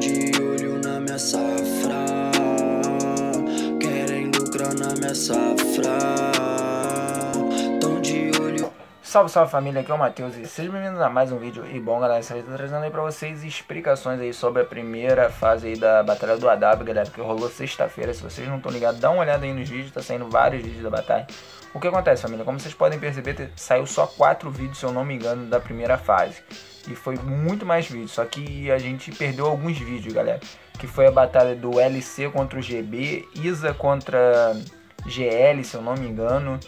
de olho na minha safra. Querem lucrar na minha safra. Salve, salve família, aqui é o Matheus e sejam bem-vindos a mais um vídeo. E bom, galera, essa vez eu tô trazendo aí pra vocês explicações aí sobre a primeira fase aí da Batalha do AW, galera, que rolou sexta-feira. Se vocês não estão ligados, dá uma olhada aí nos vídeos, tá saindo vários vídeos da batalha. O que acontece, família? Como vocês podem perceber, saiu só quatro vídeos, se eu não me engano, da primeira fase. E foi muito mais vídeos, só que a gente perdeu alguns vídeos, galera. Que foi a batalha do LC contra o GB, Isa contra GL, se eu não me engano.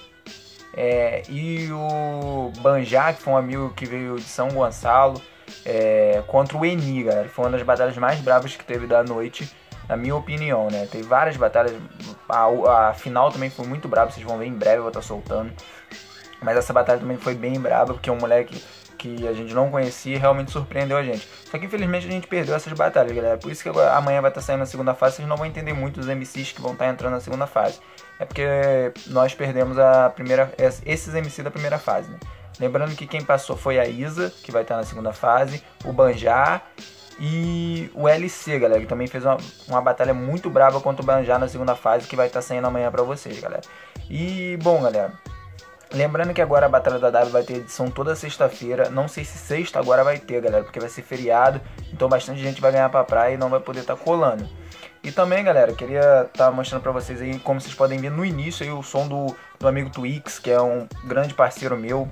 É, e o Banjá, que foi um amigo que veio de São Gonçalo, é, contra o Eni, galera. Foi uma das batalhas mais bravas que teve da noite, na minha opinião, né? Teve várias batalhas, a, a final também foi muito brava, vocês vão ver em breve, eu vou estar soltando. Mas essa batalha também foi bem brava, porque um moleque que a gente não conhecia realmente surpreendeu a gente. Só que infelizmente a gente perdeu essas batalhas, galera. Por isso que agora, amanhã vai estar saindo a segunda fase, vocês não vão entender muito os MCs que vão estar entrando na segunda fase. É porque nós perdemos a primeira, esses MCs da primeira fase, né? Lembrando que quem passou foi a Isa, que vai estar na segunda fase, o Banjar e o LC, galera, que também fez uma, uma batalha muito brava contra o Banjar na segunda fase, que vai estar saindo amanhã pra vocês, galera. E, bom, galera, Lembrando que agora a Batalha da W vai ter edição toda sexta-feira. Não sei se sexta agora vai ter, galera, porque vai ser feriado. Então bastante gente vai ganhar pra praia e não vai poder estar tá colando. E também, galera, queria estar tá mostrando pra vocês aí, como vocês podem ver no início, aí, o som do, do amigo Twix, que é um grande parceiro meu,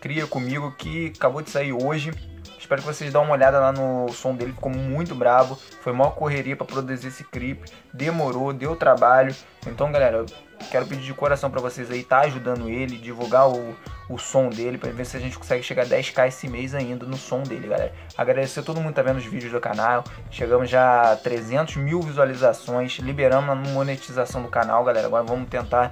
cria comigo, que acabou de sair hoje. Espero que vocês dêem uma olhada lá no som dele, ficou muito brabo. Foi uma correria para produzir esse clipe, demorou, deu trabalho. Então, galera, quero pedir de coração para vocês aí, tá ajudando ele, divulgar o, o som dele, para ver se a gente consegue chegar a 10k esse mês ainda no som dele, galera. Agradecer a todo mundo que tá vendo os vídeos do canal, chegamos já a 300 mil visualizações, liberamos a monetização do canal, galera. Agora vamos tentar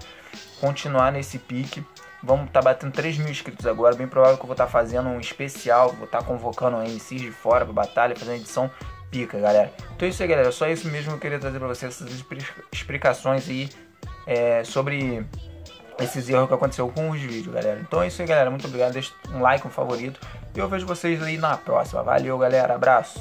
continuar nesse pique. Vamos estar tá batendo 3 mil inscritos agora. Bem provável que eu vou estar tá fazendo um especial. Vou estar tá convocando MCs de fora pra batalha, fazendo edição pica, galera. Então é isso aí, galera. Só isso mesmo que eu queria trazer pra vocês. Essas explicações aí é, sobre esses erros que aconteceu com os vídeos, galera. Então é isso aí, galera. Muito obrigado. Deixa um like, um favorito. E eu vejo vocês aí na próxima. Valeu, galera. Abraço.